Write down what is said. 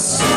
us.